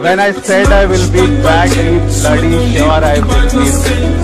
When I said I will be back, bloody sure I will be. back.